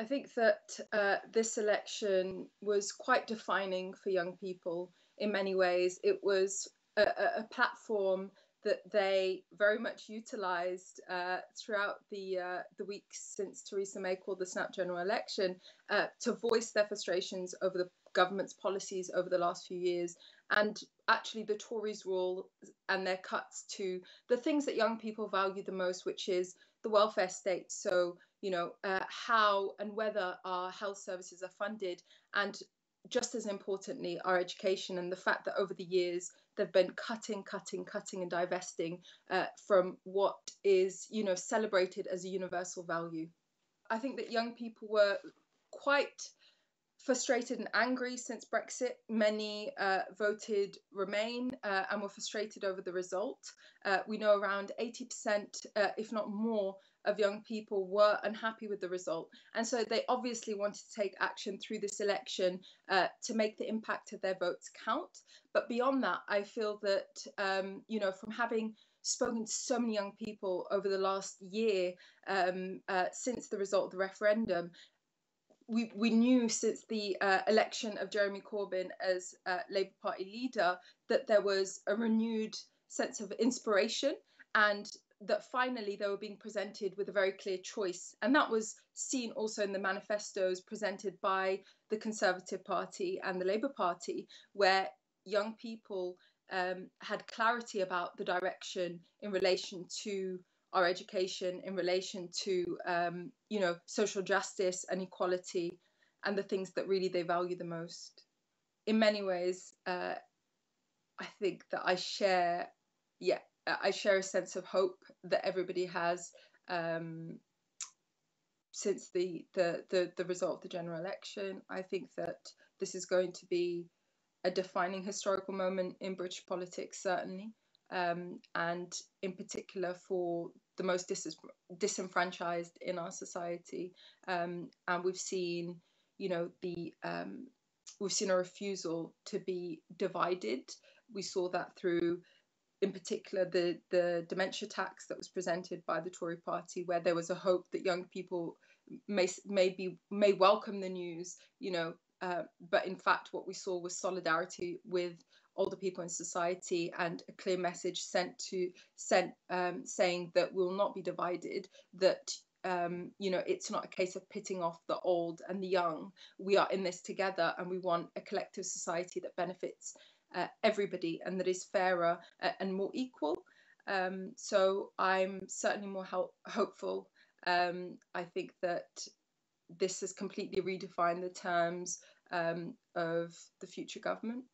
I think that uh, this election was quite defining for young people in many ways. It was a, a platform that they very much utilised uh, throughout the uh, the weeks since Theresa May called the snap general election uh, to voice their frustrations over the government's policies over the last few years and actually the Tories' role and their cuts to the things that young people value the most, which is the welfare state. So, you know, uh, how and whether our health services are funded, and just as importantly, our education and the fact that over the years they've been cutting, cutting, cutting, and divesting uh, from what is, you know, celebrated as a universal value. I think that young people were quite frustrated and angry since Brexit. Many uh, voted Remain uh, and were frustrated over the result. Uh, we know around 80%, uh, if not more, of young people were unhappy with the result. And so they obviously wanted to take action through this election uh, to make the impact of their votes count. But beyond that, I feel that, um, you know, from having spoken to so many young people over the last year um, uh, since the result of the referendum, we, we knew since the uh, election of Jeremy Corbyn as uh, Labour Party leader that there was a renewed sense of inspiration and that finally they were being presented with a very clear choice. And that was seen also in the manifestos presented by the Conservative Party and the Labour Party, where young people um, had clarity about the direction in relation to our education in relation to um, you know social justice and equality and the things that really they value the most. In many ways uh, i think that i share yeah i share a sense of hope that everybody has um, since the, the the the result of the general election. I think that this is going to be a defining historical moment in british politics certainly um, and in particular for the most dis- disenfranchised in our society. Um, and we've seen, you know, the um, we've seen a refusal to be divided. We saw that through, in particular, the the dementia tax that was presented by the Tory Party, where there was a hope that young people may maybe may welcome the news, you know. Uh, but in fact, what we saw was solidarity with older people in society and a clear message sent to sent um, saying that we'll not be divided that um, you know it's not a case of pitting off the old and the young. We are in this together and we want a collective society that benefits uh, everybody and that is fairer uh, and more equal. Um, so i'm certainly more help- hopeful. Um, i think that this has completely redefined the terms um, of the future government